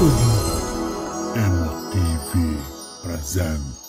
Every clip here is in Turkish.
Estúdio. MTV presente.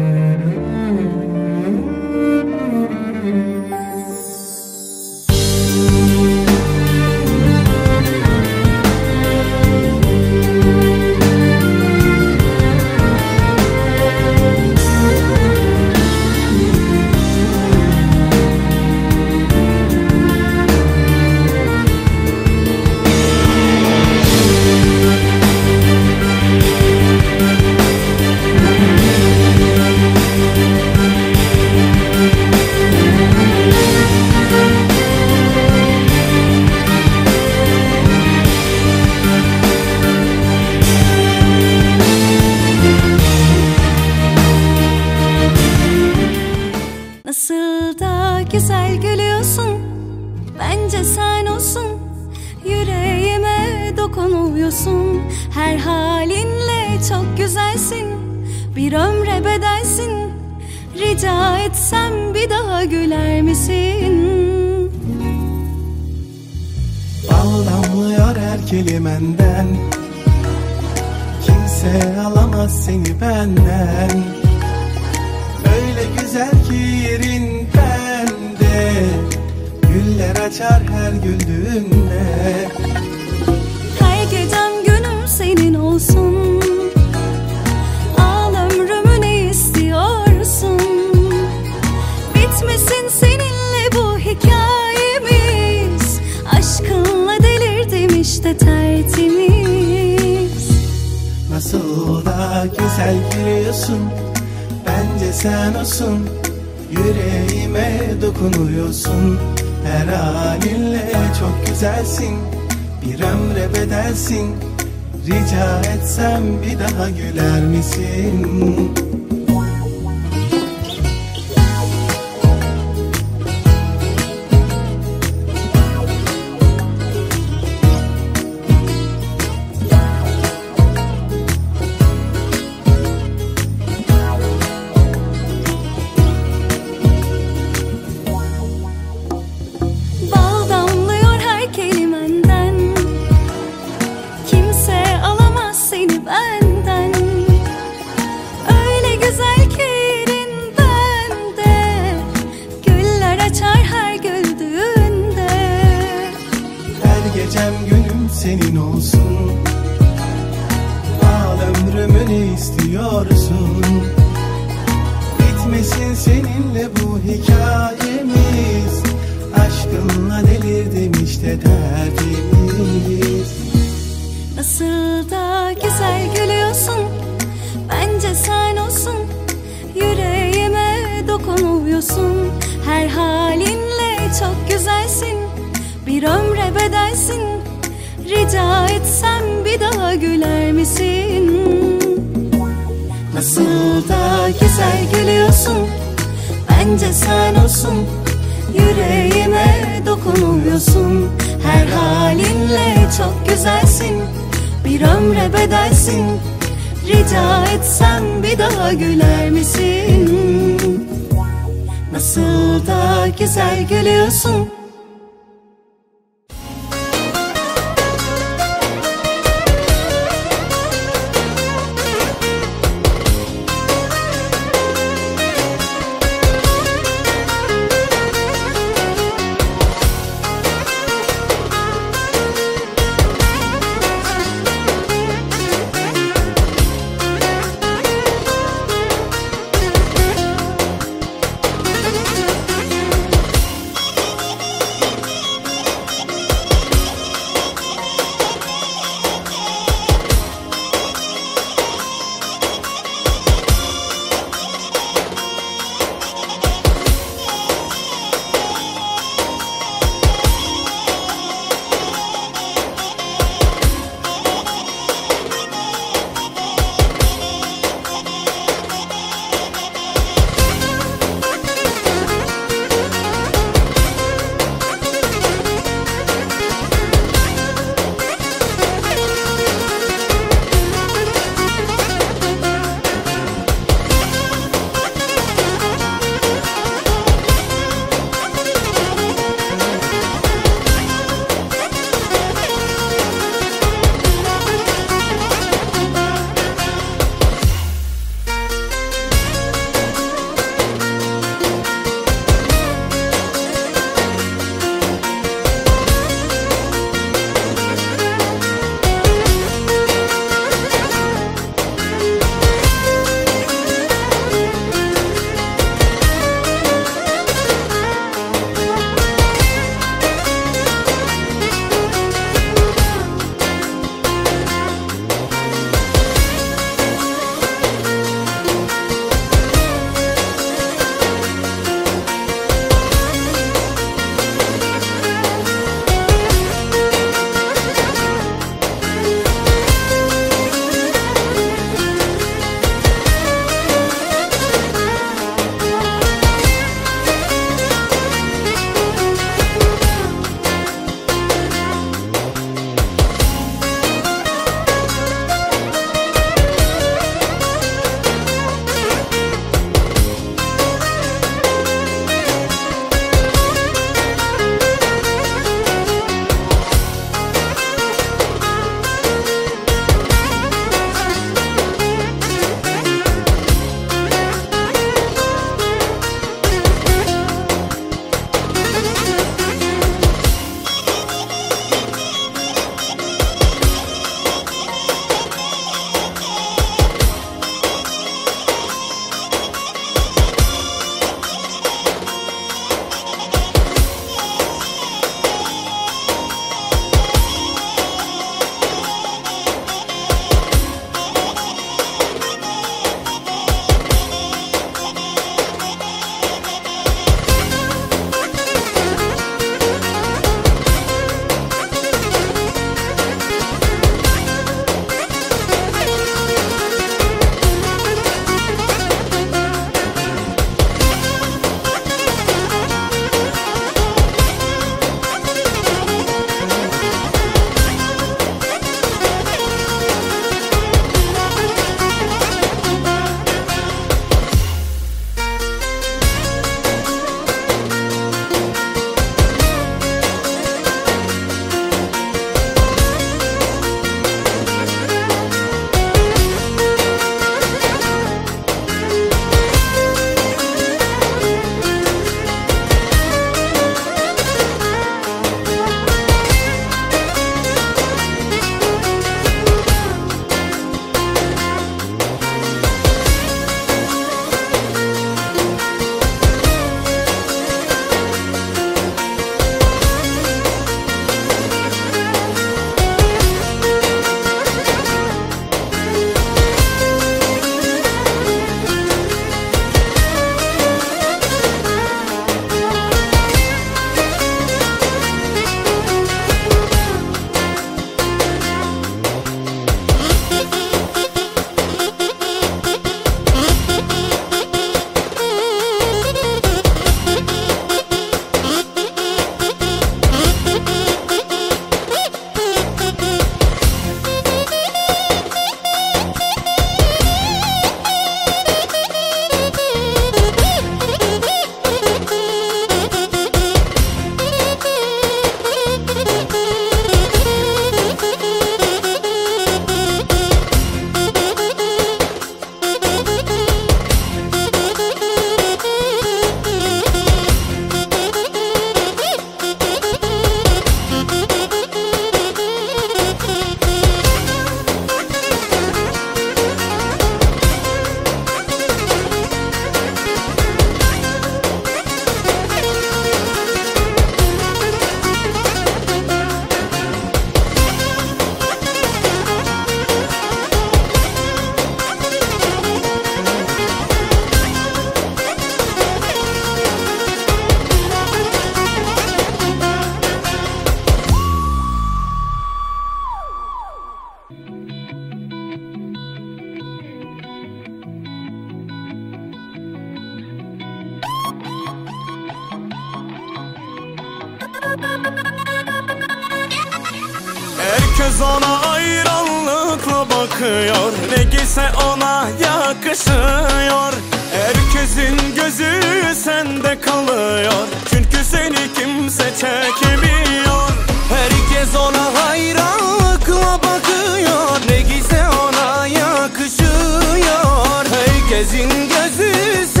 Herkes ona hayranlıkla bakıyor. Ne giyse ona yakışıyor. Herkesin gözü sende kalıyor. Çünkü seni kimse çekemiyor. Herkes ona hayranlıkla bakıyor. Ne giyse ona yakışıyor. Herkesin gözü sende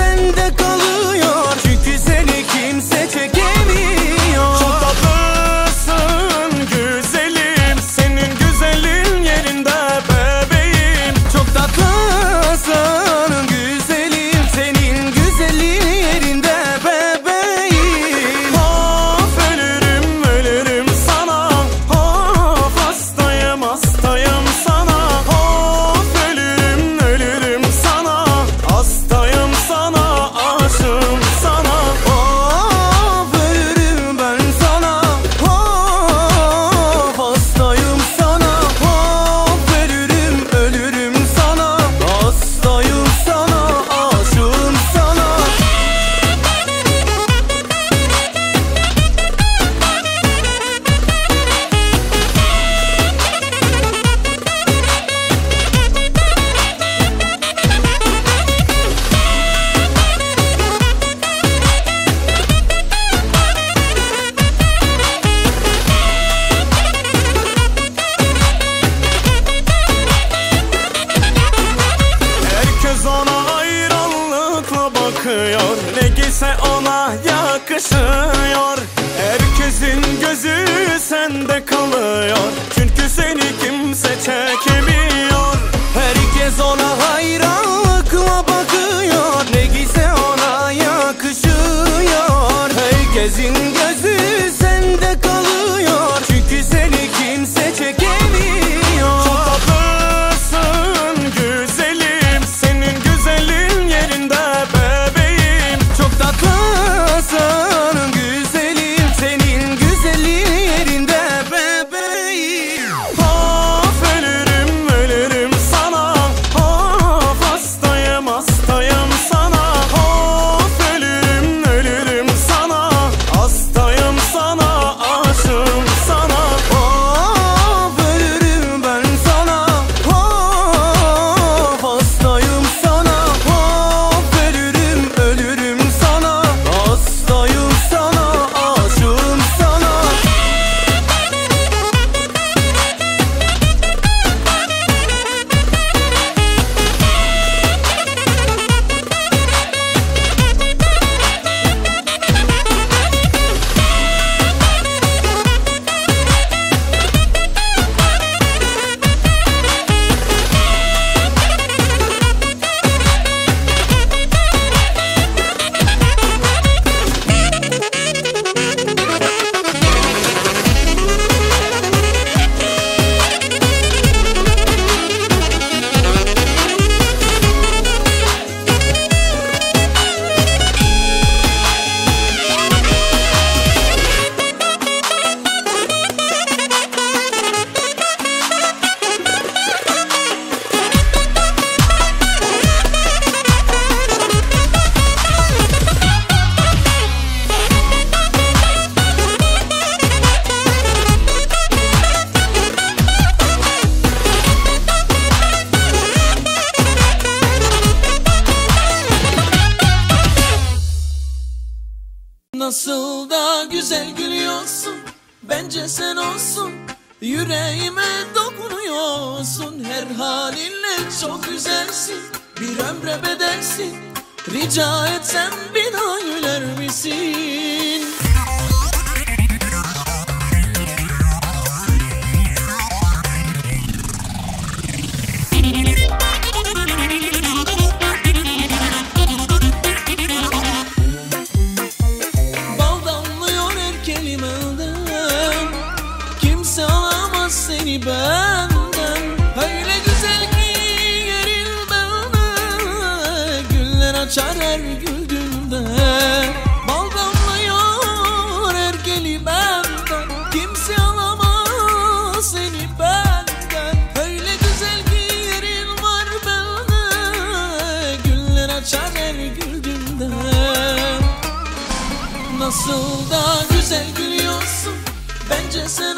just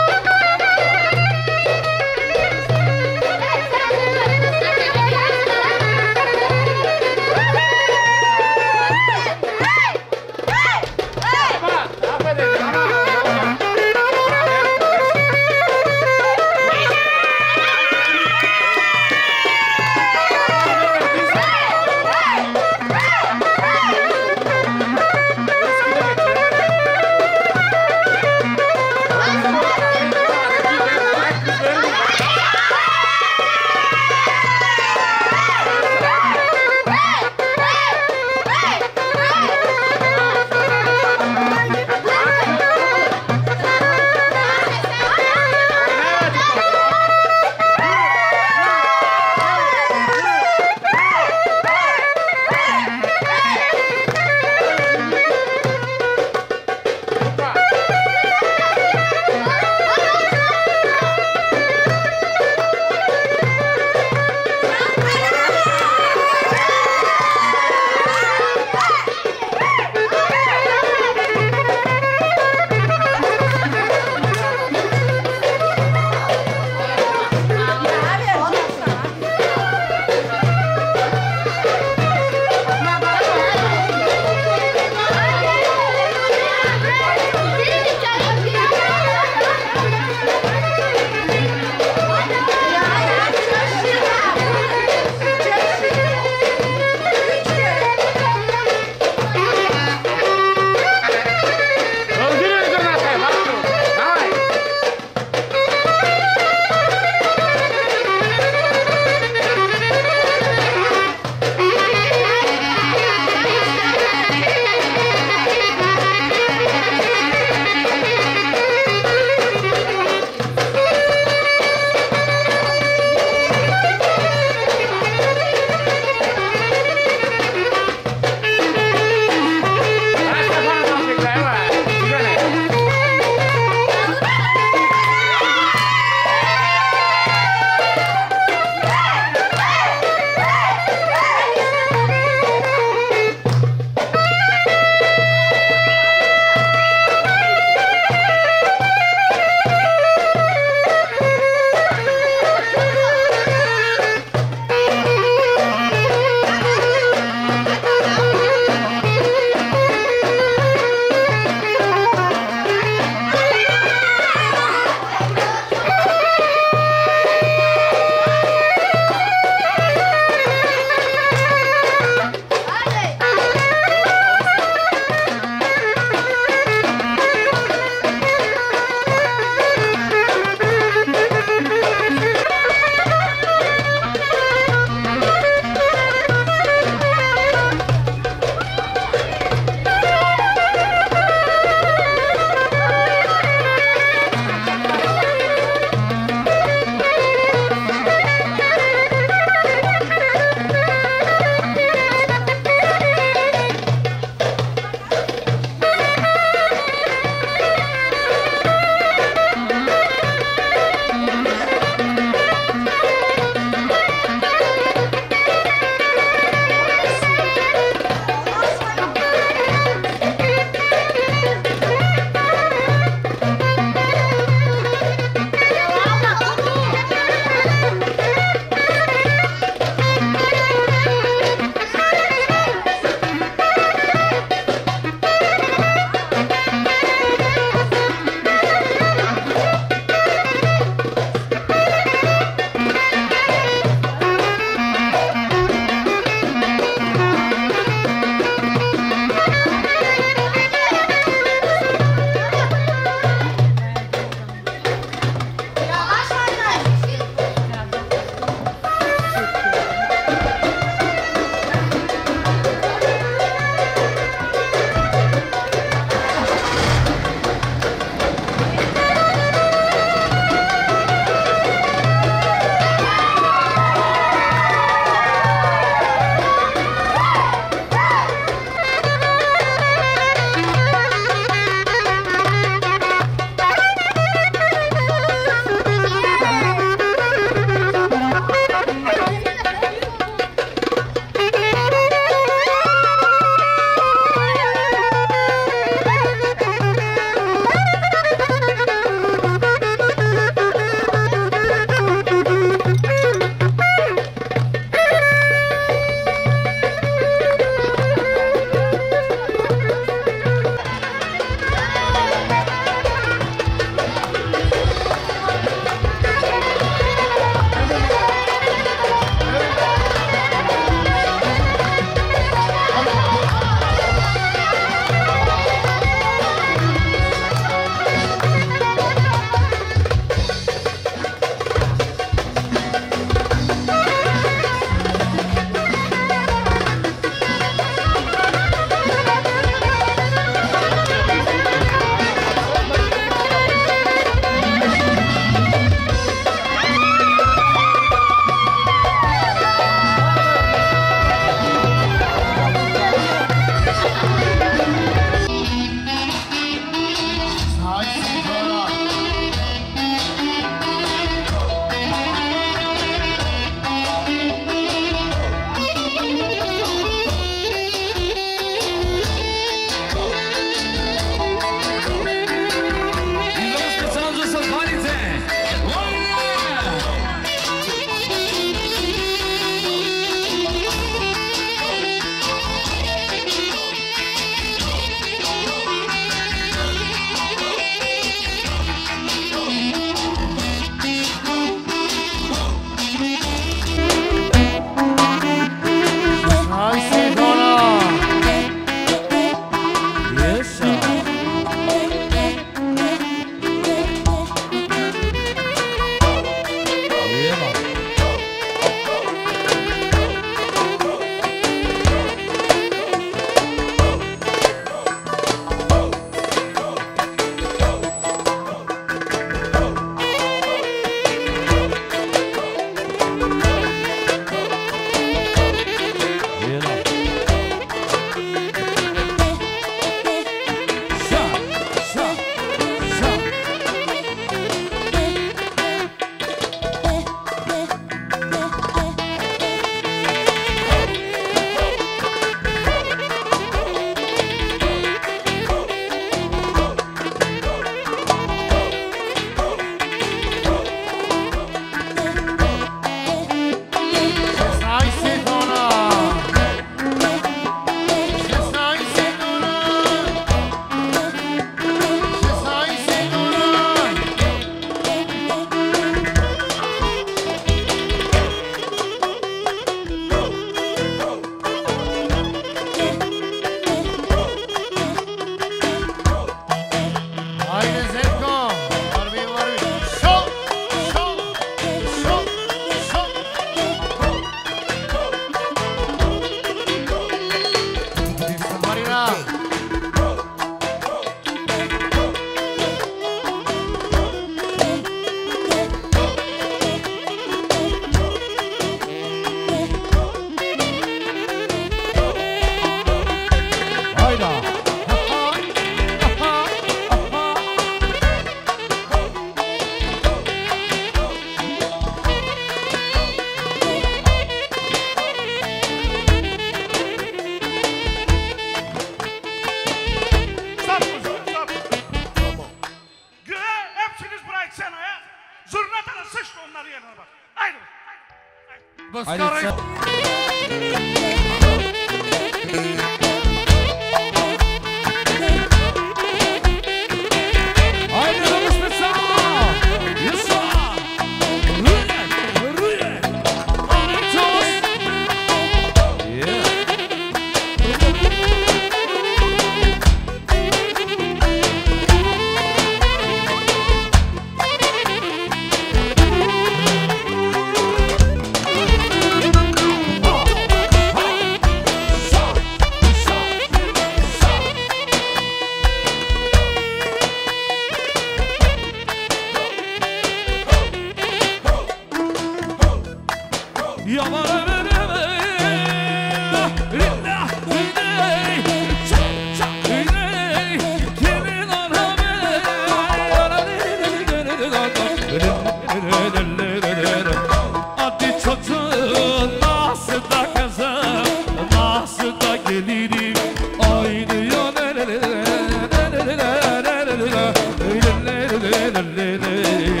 Küçücük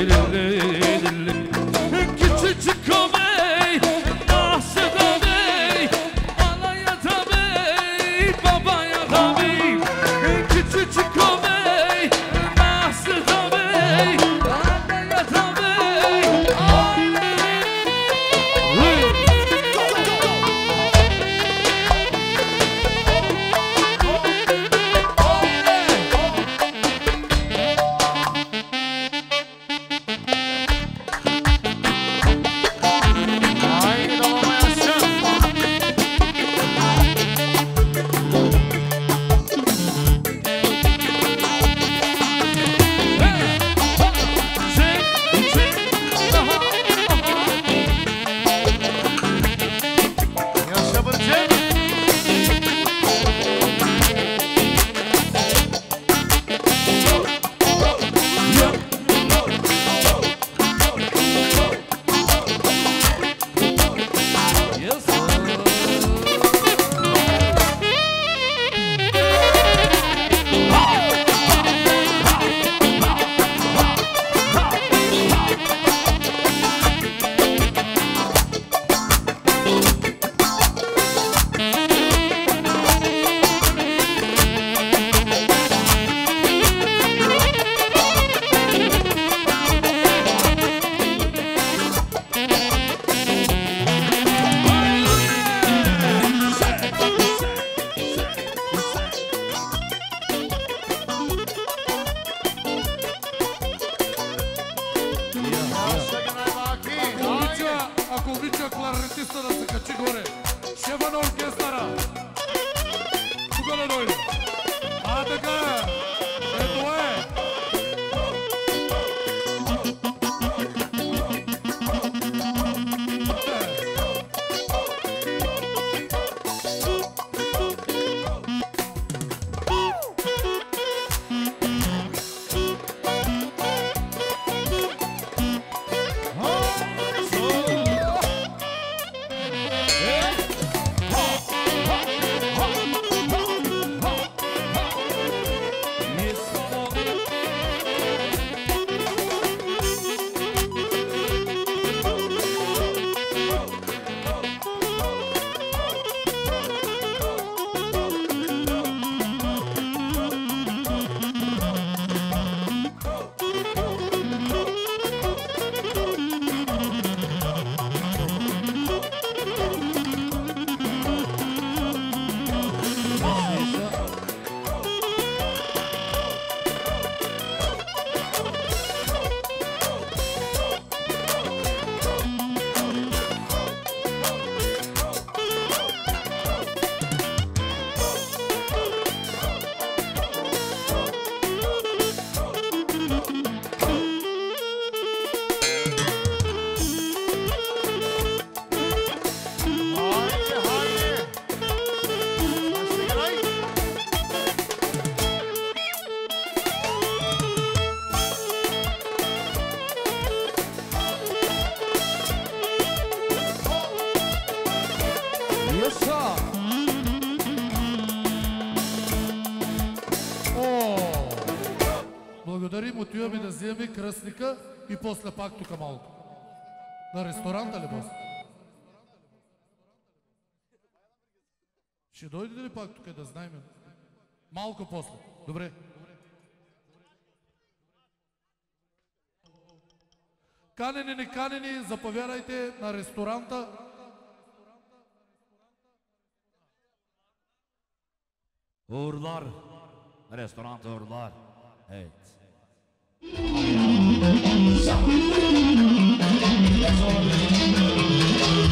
кръстника и после пак тук малко. На ресторанта ли бас? Ще дойдете ли пак тук да знаем? Малко после. Добре. Канени, не канени, заповядайте на ресторанта. Uğurlar. Restoran uğurlar. Evet. Thank you.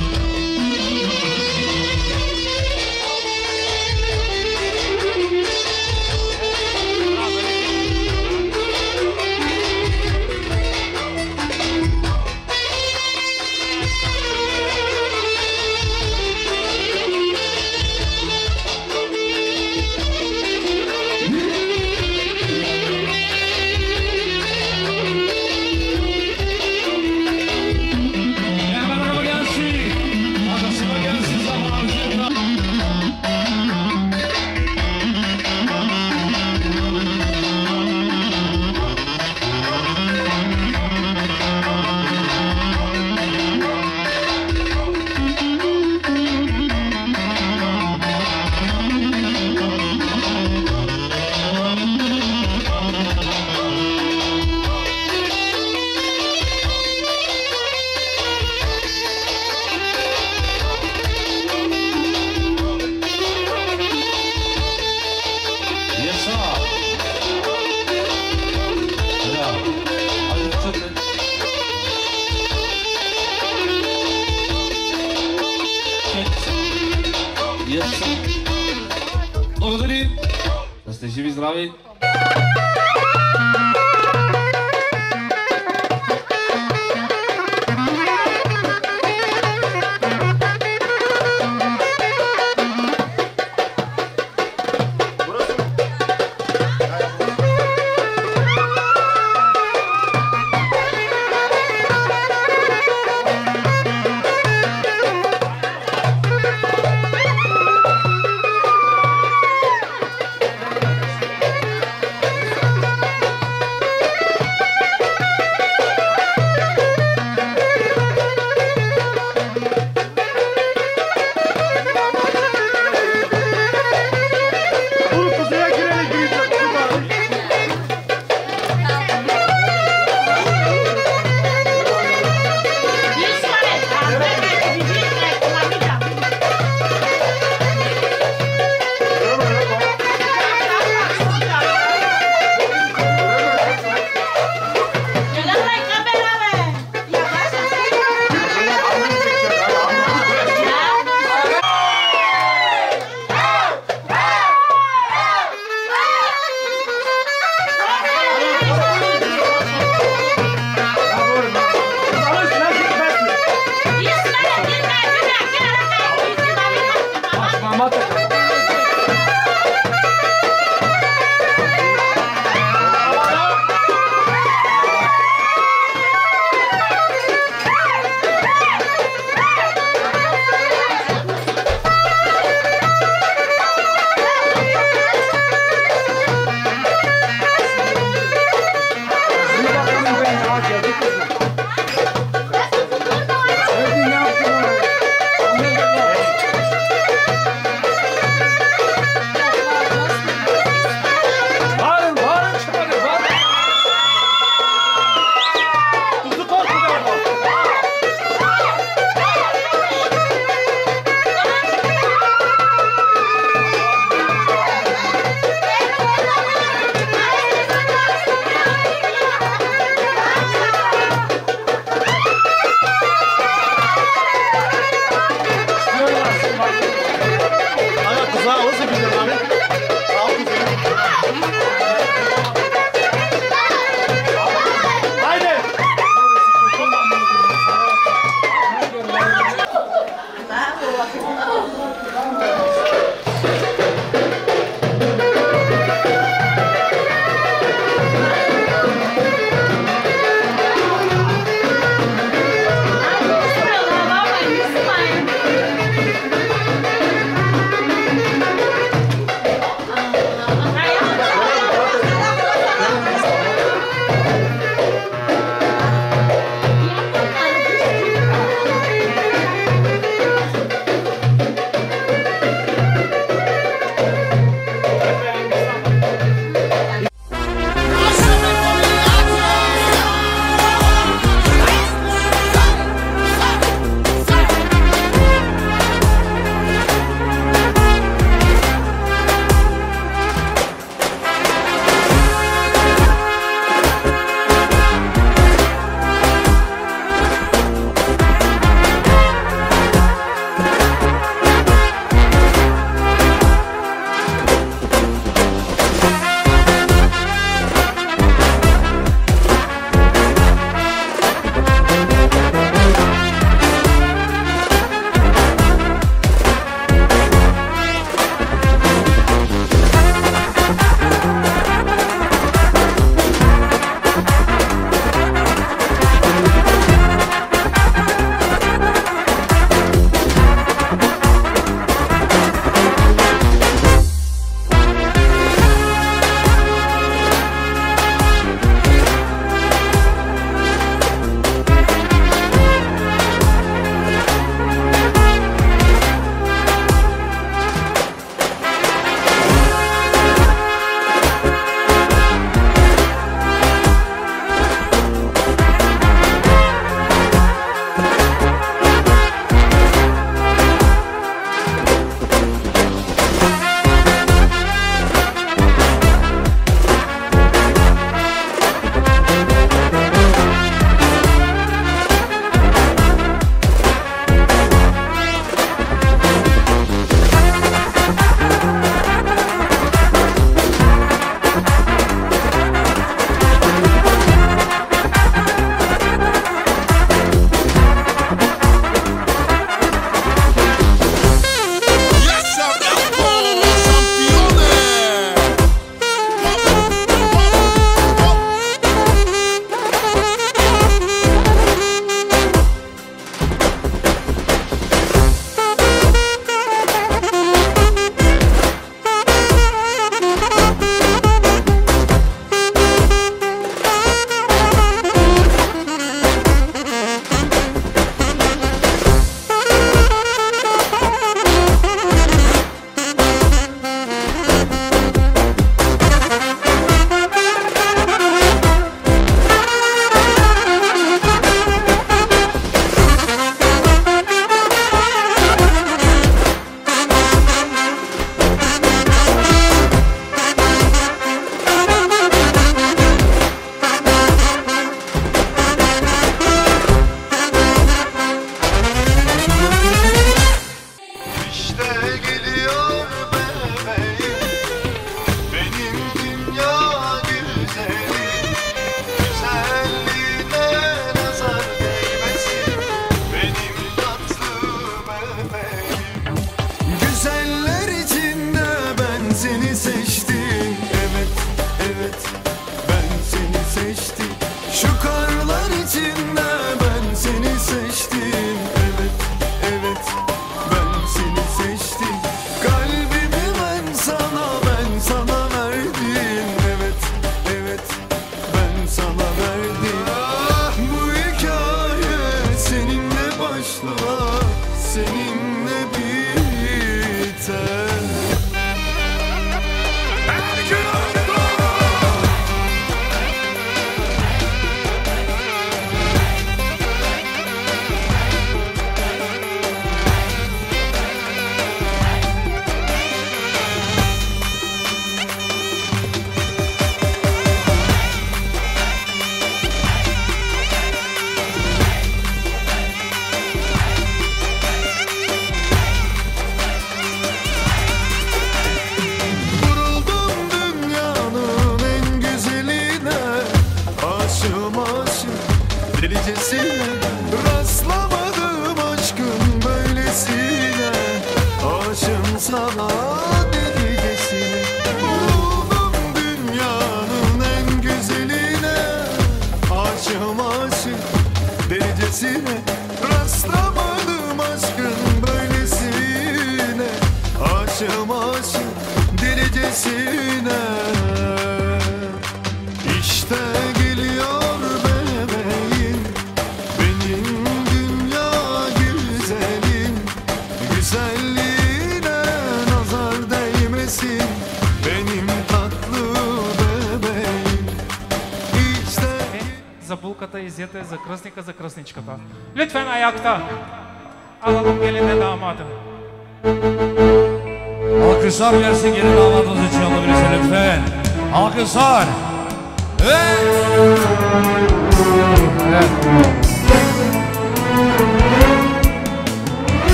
horas.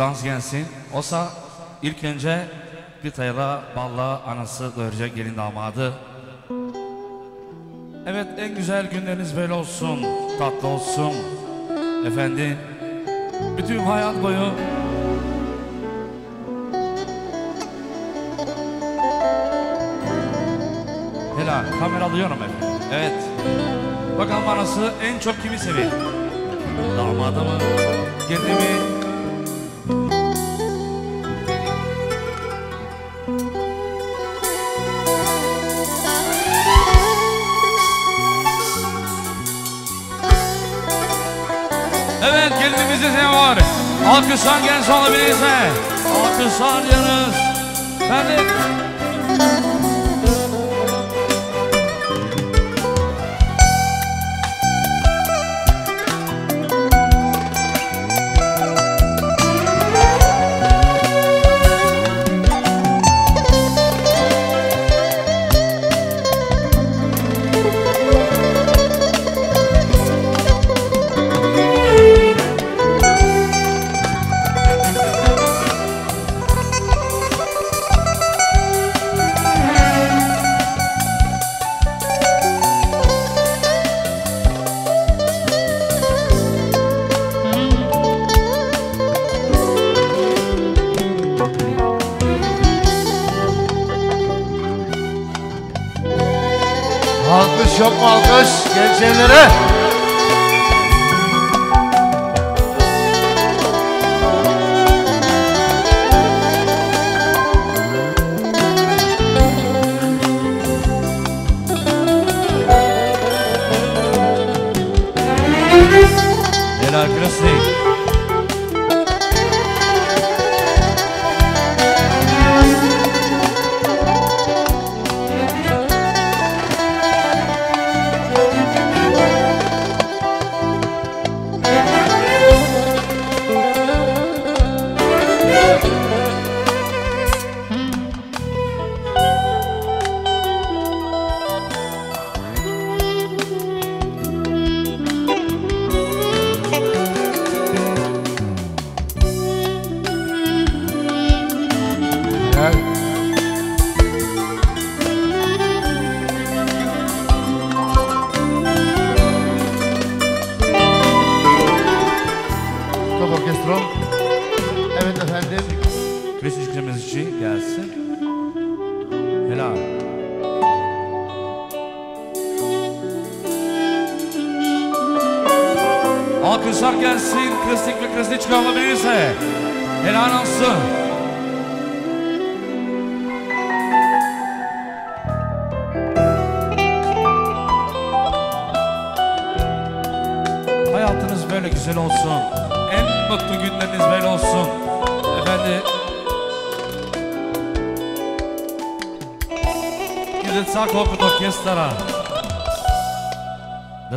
Dans gelsin. Olsa ilk önce bir tayla balla anası doyuracak gelin damadı. Evet en güzel günleriniz böyle olsun. Tatlı olsun. Efendim bütün hayat boyu Helal. Kamera alıyorum efendim. Evet. Bakalım anası en çok kimi seviyor? Damadı mı? Gelini mi? Ne var? Alkışlar gelsin olabilirse. Alkışlar yanız. Ben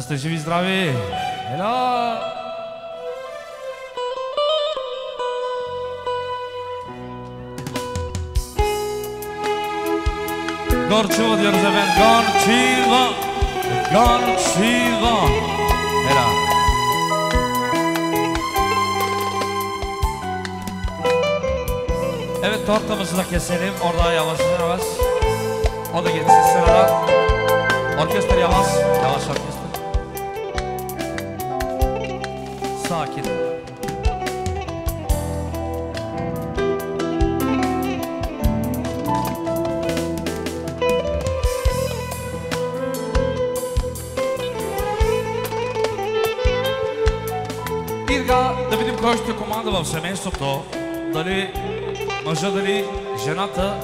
ste živi, zdraví. Hello. Gorčivo, Jeruzalem, gorčivo, gorčivo. Hello. Evet tortamızı da keselim. Orada yavaş yavaş. O da geçsin sıradan. Orkestra yavaş. Yavaş orkestra. Sakin. Ирга, да видим кой ще команда в семейството. Дали мъжа, дали жената.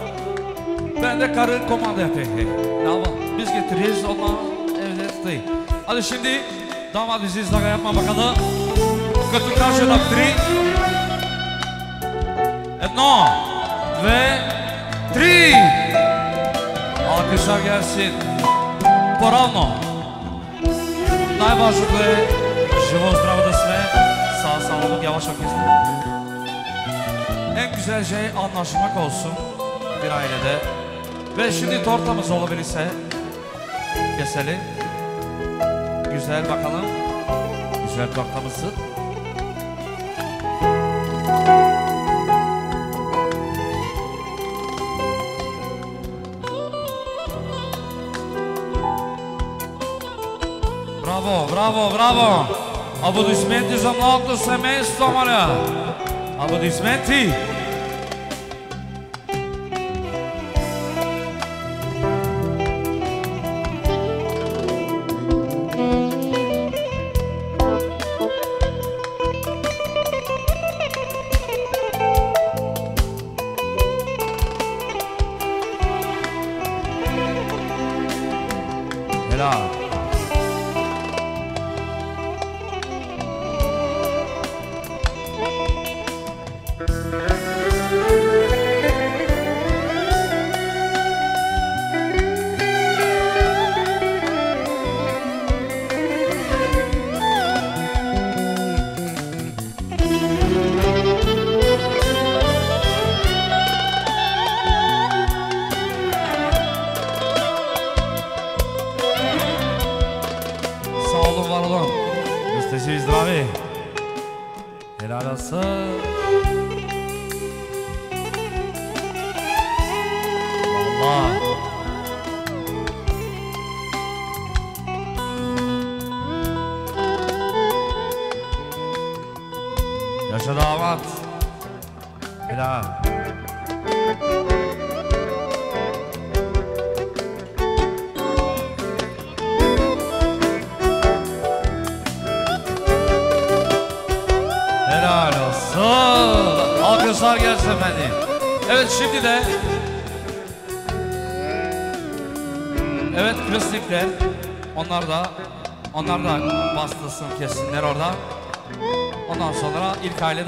Ben de karı komanda yapayım. Ne yapalım? Biz getiririz, onlar evde tutayım. Hadi şimdi damat bizi izlaga yapma bakalım. Като каже на три. Едно, две, три. Alkışlar gelsin. Поравно. Най-важното е живо здраво да сме. Sağ sağlık yavaş orkestra. En güzel şey anlaşmak olsun bir ailede. Ve şimdi tortamız olabilirse keselim. Güzel bakalım. Güzel tortamızı. Браво, браво! Аплодисменти за младото семейство, моля! Аплодисменти!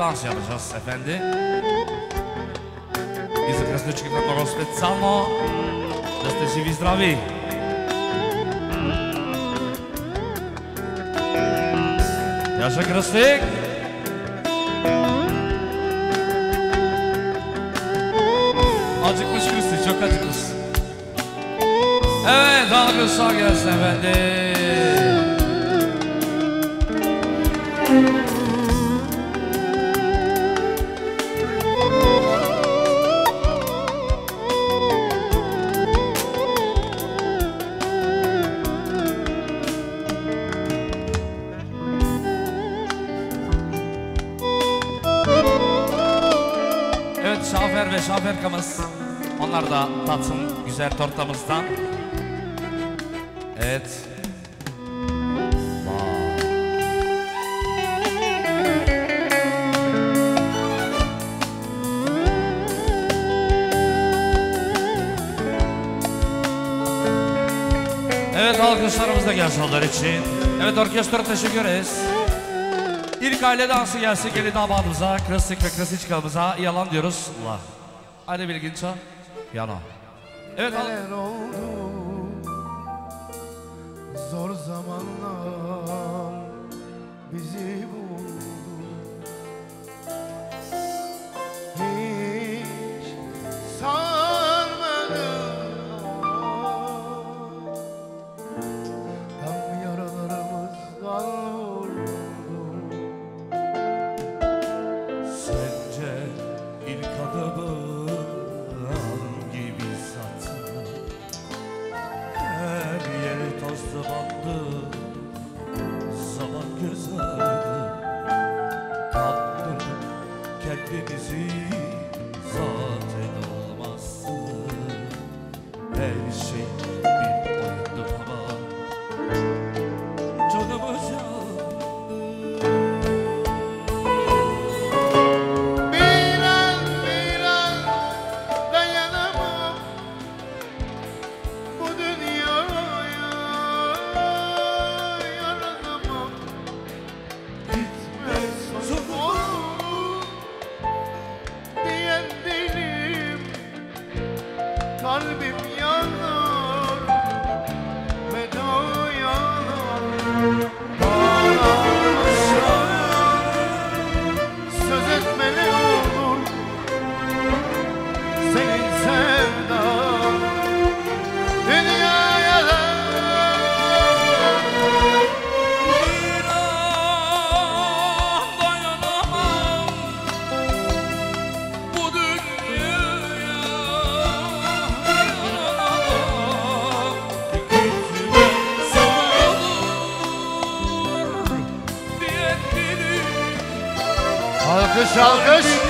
Dans yapacağız efendi. И за кръстничките много специално да сте живи здрави. Яша Кръстик! Acıkmış Kristi, çok acıkmış. Evet, alkışlar gelsin efendim. markamız. Onlar da tatsın güzel tortamızdan. Evet. Evet alkışlarımız da gelsin onlar için. Evet orkestra teşekkür ederiz. İlk aile dansı gelse geri damadımıza, klasik ve klasik çıkalımıza yalan diyoruz. Allah. Arne Wilkinson, piano. Evet. Neler oldu? Oh. Alkış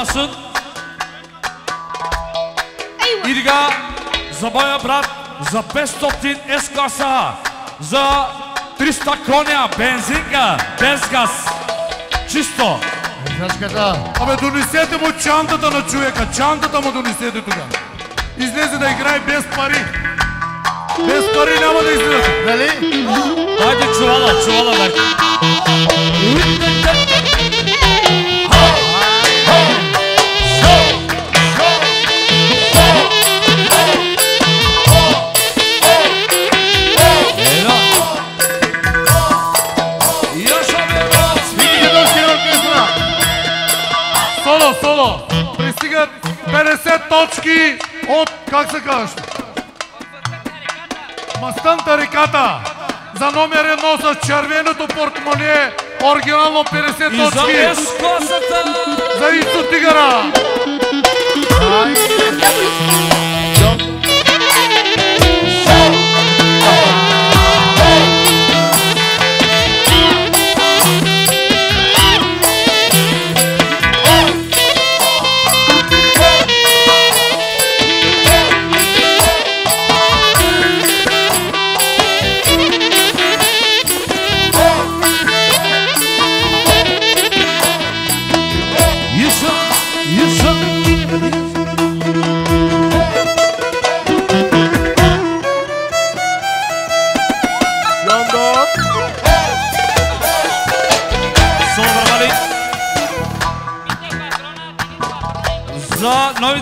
darılmasın. Идега за моя брат за 500 S-класа, за 300 коня, бензинка, без газ. Чисто. Сашката! Абе, донесете му чантата на човека, чантата му донесете тук. Излезе да играе без пари. Без пари няма да излезе. Дали? Haydi çuvala, çuvala ver. 50 точки от, как се казваш? Мастънта реката. За номер едно с червеното портмоне. Оригинално 50 И за точки. S-класата! За Ицо Тигъра. Yaşa,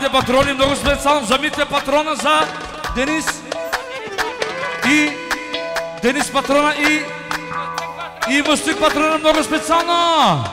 Новите патрони много специално, за мите патрона за Денис и Денис патрона и и Мустик патрона много специално.